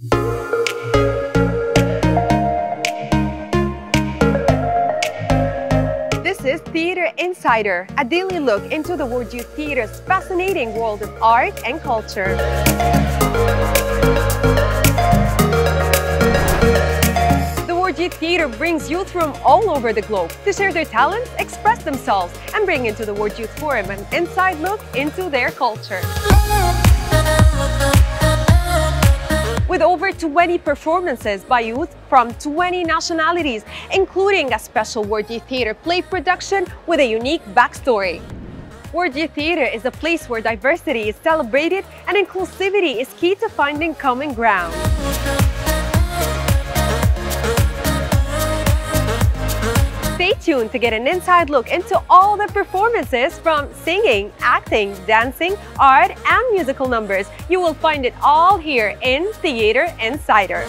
This is Theater Insider, a daily look into the World Youth Theater's fascinating world of art and culture. The World Youth Theater brings youth from all over the globe to share their talents, express themselves, and bring into the World Youth Forum an inside look into their culture. Over 20 performances by youth from 20 nationalities, including a special World Youth Theater play production with a unique backstory. World Youth Theater is a place where diversity is celebrated and inclusivity is key to finding common ground. Tuned to get an inside look into all the performances from singing, acting, dancing, art, and musical numbers. You will find it all here in Theater Insider.